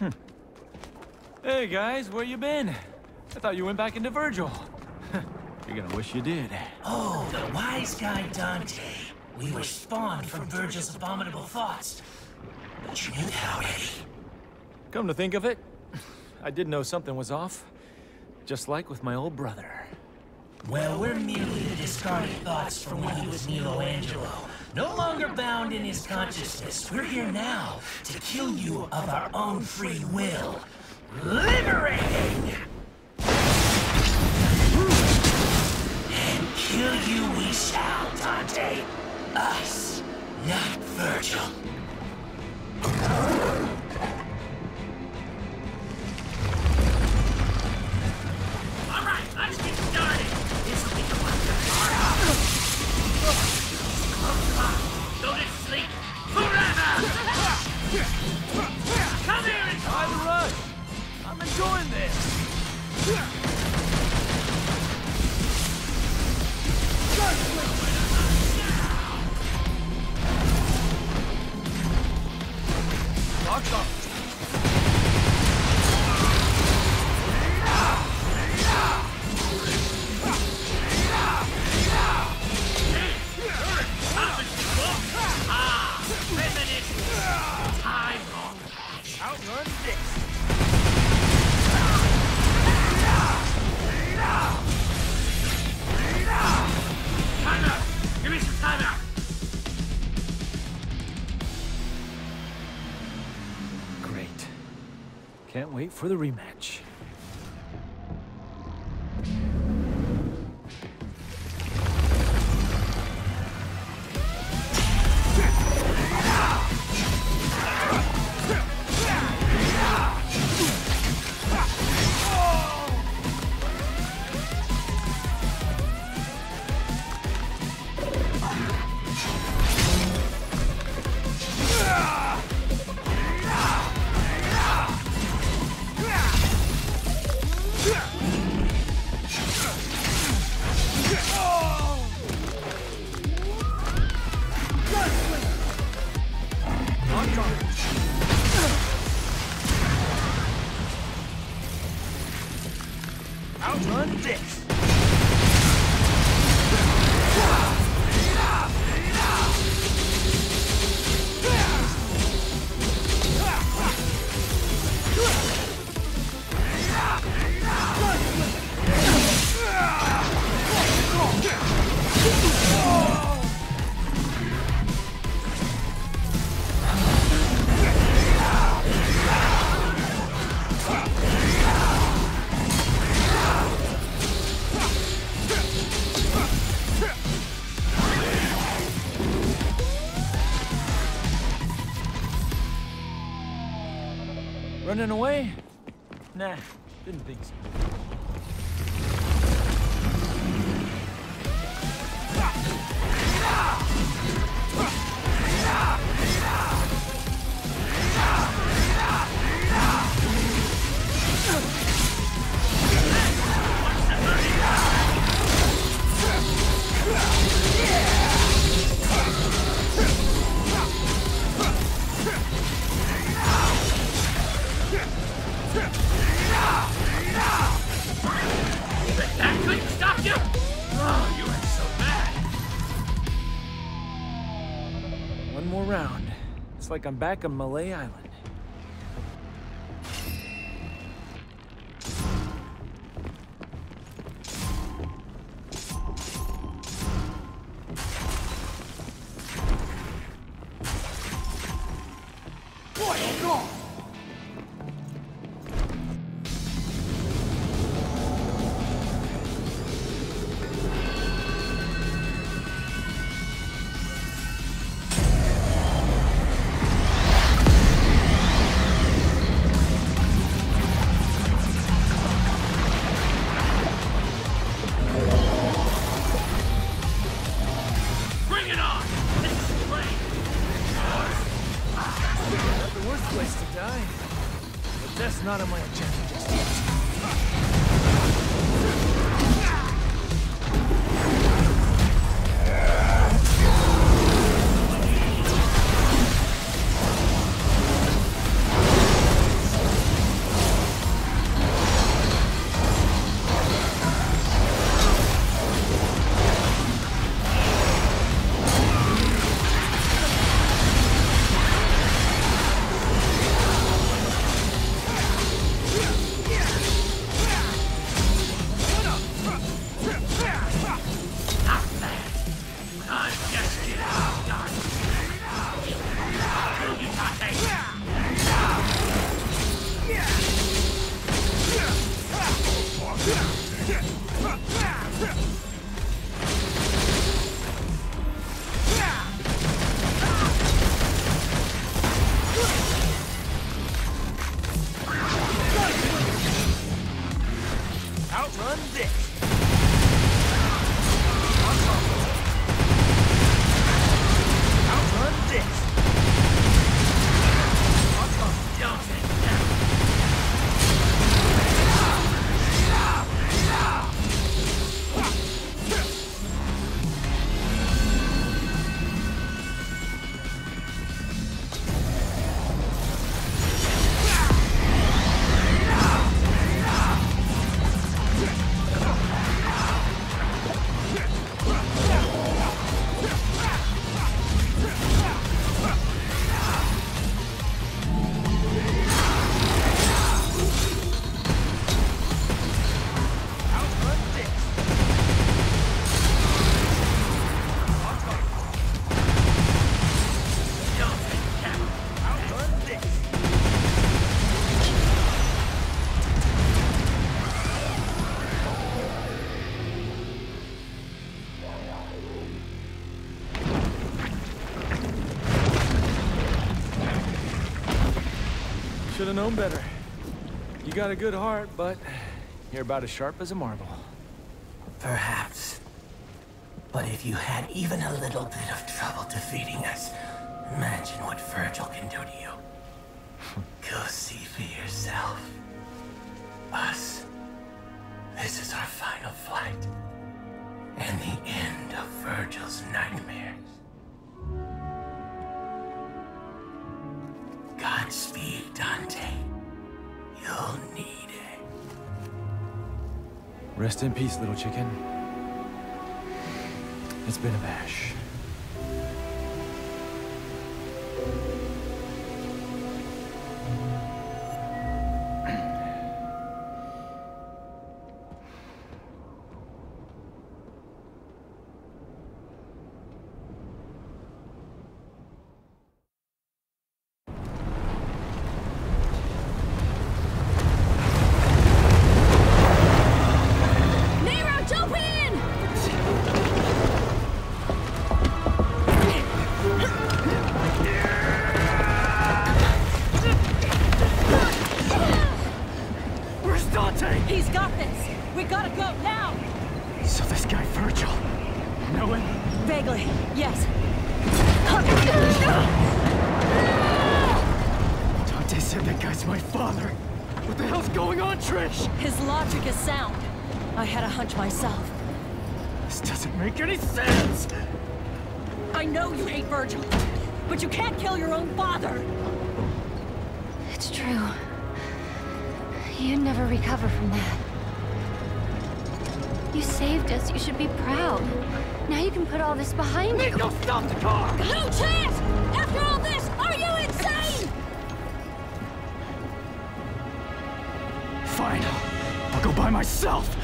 Hey guys, where you been? I thought you went back into Virgil. You're gonna wish you did. Oh, the wise guy Dante. We were spawned from Virgil's abominable thoughts. But you knew that already. Come to think of it, I did know something was off. Just like with my old brother. Well, we're merely the discarded thoughts from when he was Nelo Angelo. No longer bound in his consciousness. We're here now to kill you of our own free will. Liberating! And kill you we shall, Dante. Us, not Virgil. Can't wait for the rematch. Outrun this. Running away? Nah, didn't think so. It's like I'm back on Mallet Island. That's not on my agenda have known better. You got a good heart, but you're about as sharp as a marble. Perhaps. But if you had even a little bit of trouble defeating us, imagine what Virgil can do to you. Go see for yourself. Us. This is our final Rest in peace, little chicken. It's been a bash. Vaguely, yes. Dante said that guy's my father. What the hell's going on, Trish? His logic is sound. I had a hunch myself. This doesn't make any sense. I know you hate Virgil, but you can't kill your own father. It's true. You'd never recover from that. You saved us. You should be proud. Now you can put all this behind you. Nico, stop the car! No chance! After all this, are you insane? Fine. I'll go by myself.